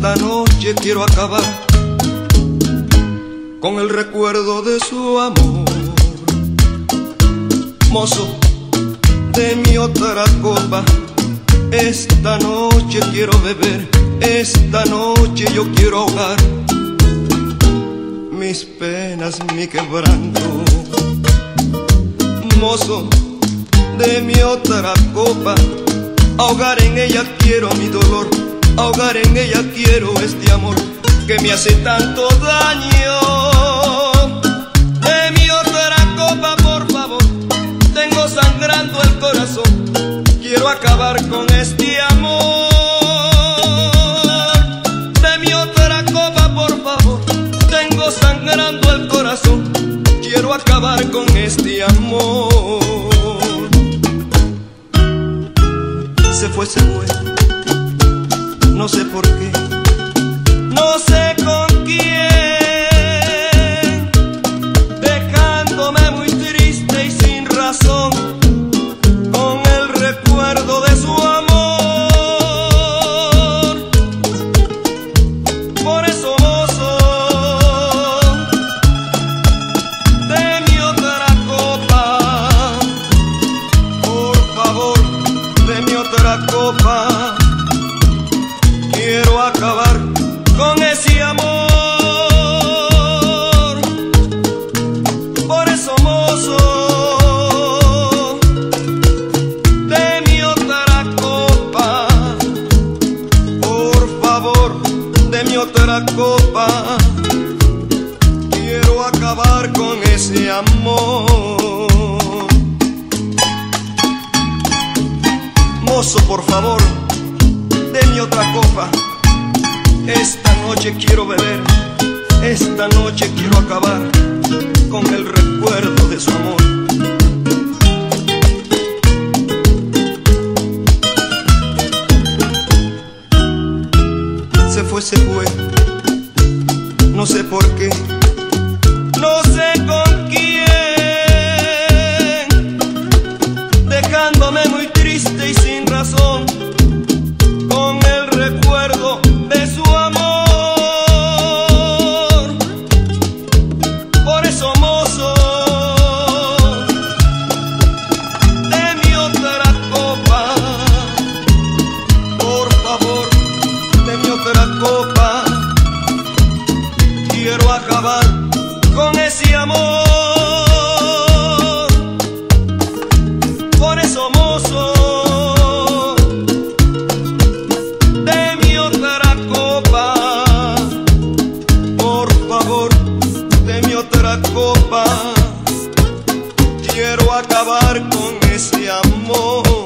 esta noche quiero acabar con el recuerdo de su amor. Mozo, de mi otra copa, esta noche quiero beber, esta noche yo quiero ahogar mis penas, mi quebranto. Mozo, de mi otra copa, ahogar en ella quiero mi dolor, ahogar en ella quiero este amor que me hace tanto daño. De mi otra copa, por favor, tengo sangrando el corazón, quiero acabar con este amor. De mi otra copa, por favor, tengo sangrando el corazón, quiero acabar con este amor. Se fue, se fue, no sé por qué, no sé con quiero acabar con ese amor.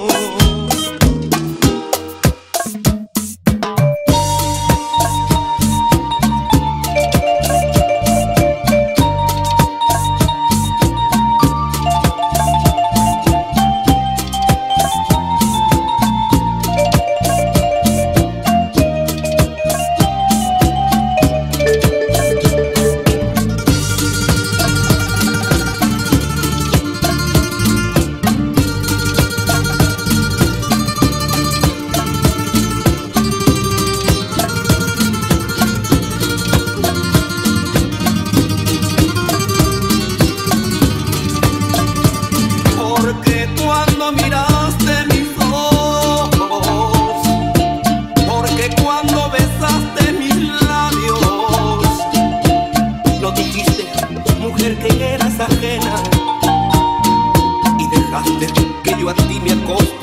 A ti me.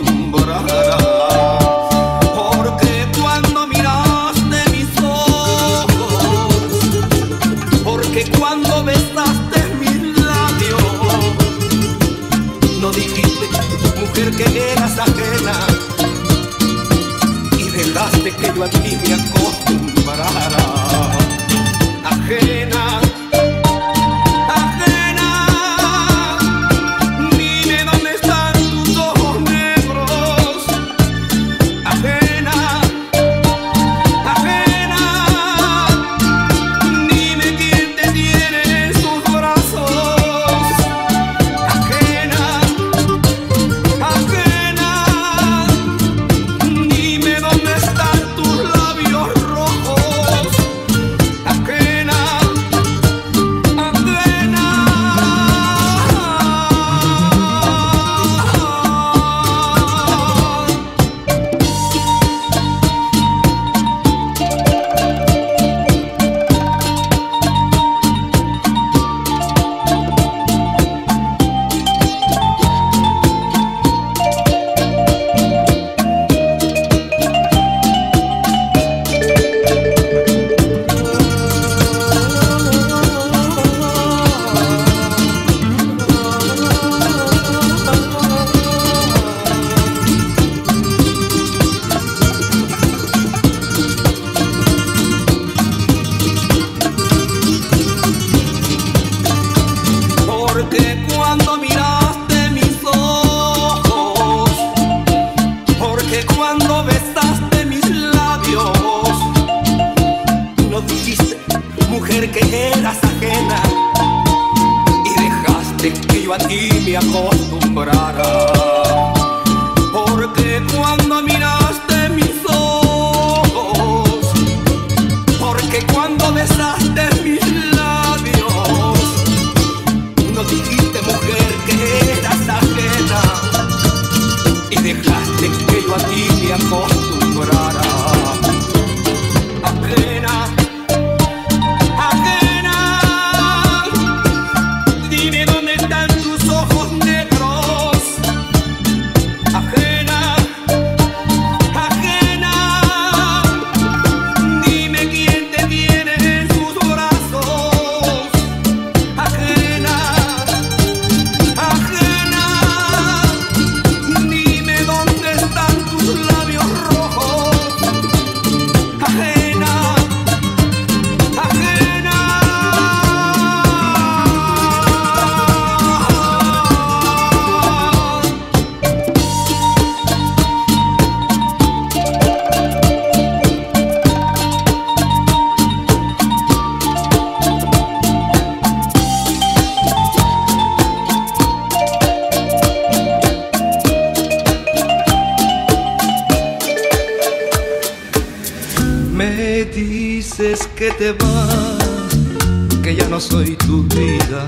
Dices que te vas, que ya no soy tu vida.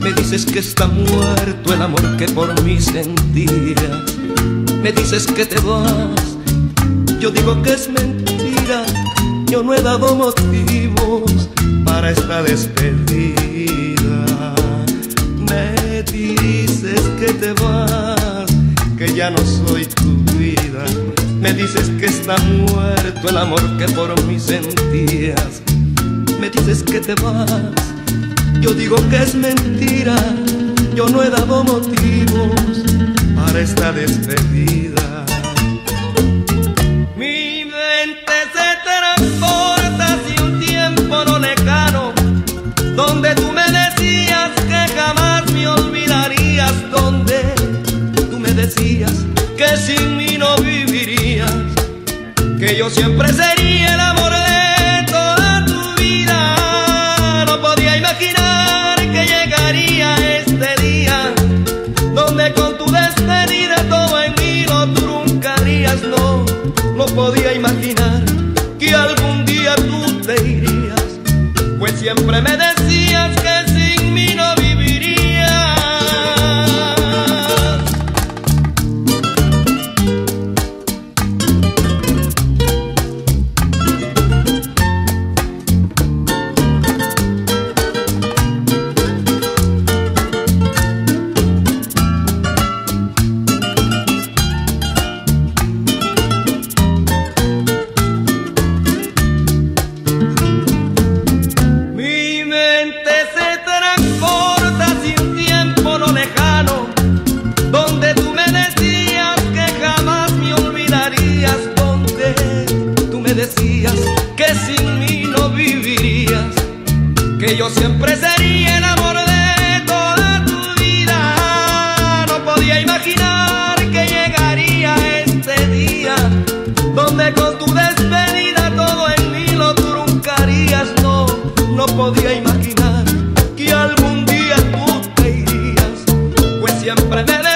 Me dices que está muerto el amor que por mí sentías. Me dices que te vas, yo digo que es mentira. Yo no he dado motivos para esta despedida. Me dices que te vas, que ya no soy. Me dices que está muerto el amor que por mí sentías. Me dices que te vas, yo digo que es mentira. Yo no he dado motivos para esta despedida. Mi mente se transporta hacia un tiempo no lejano, donde tú siempre sería siempre me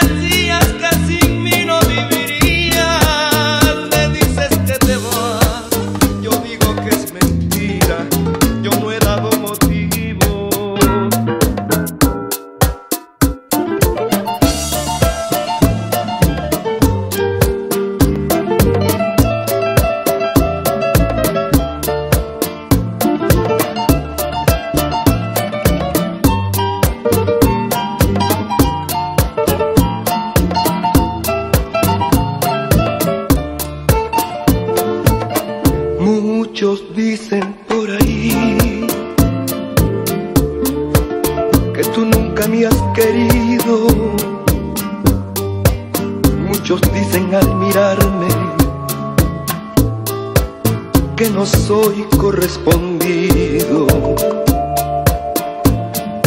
no soy correspondido,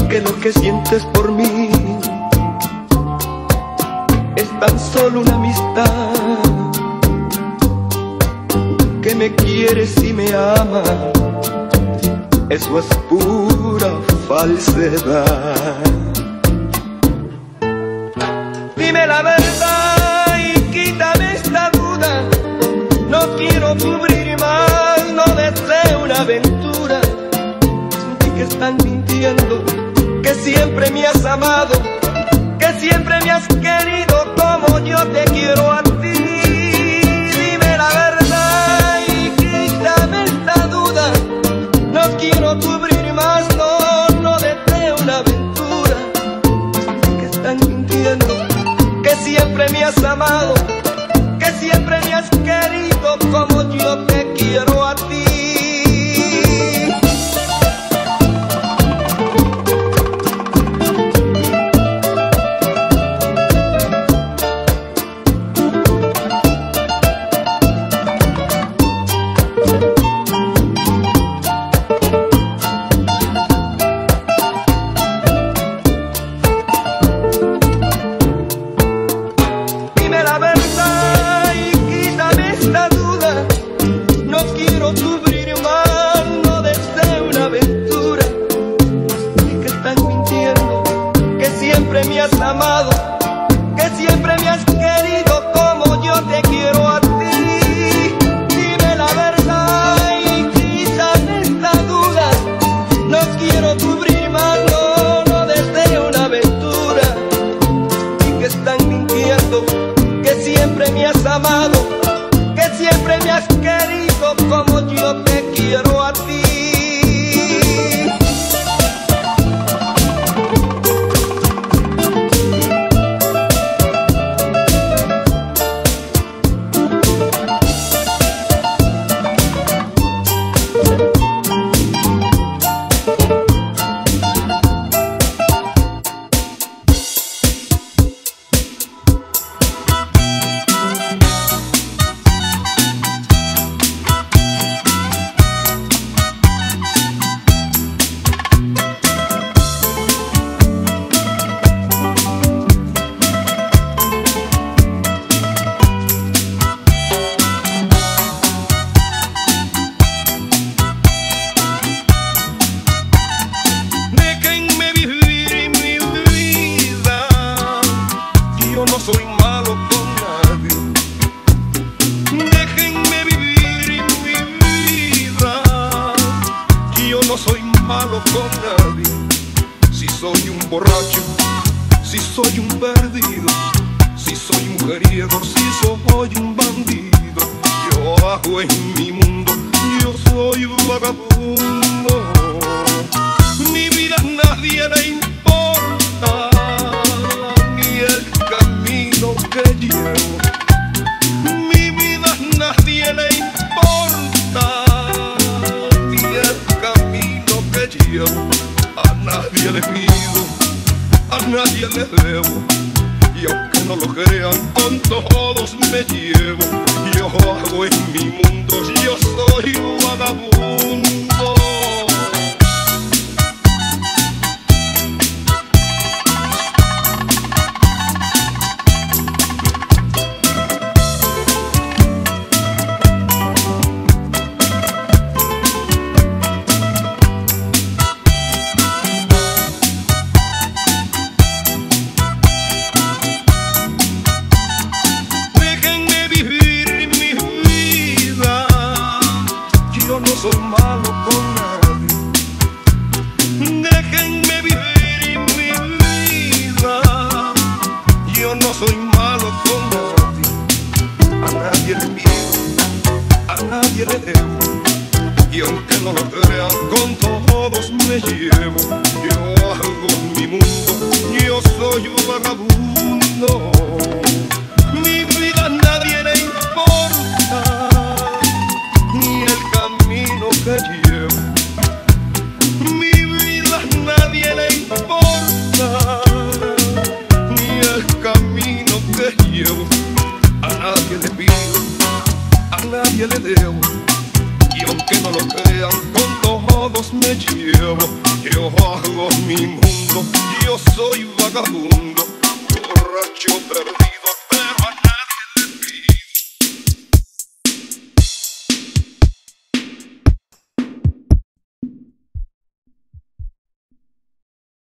que lo que sientes por mí es tan solo una amistad, que me quieres y me amas, eso es pura falsedad. Dime la verdad y quítame esta duda, no quiero cubrir más no deseo una aventura. Sentí que están mintiendo, que siempre me has amado, que siempre me has querido como yo te quiero. loco